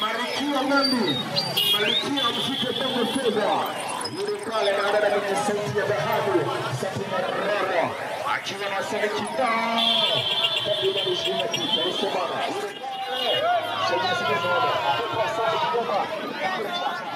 Malikia Nandy, Malikia fique bem no fundo. Miricole na hora da medição, dia errado. Sempre na roda. Ativa nossa lentidão. Terminando o time aqui, pelo semana. Chega essa semana. Tem passagem de bomba.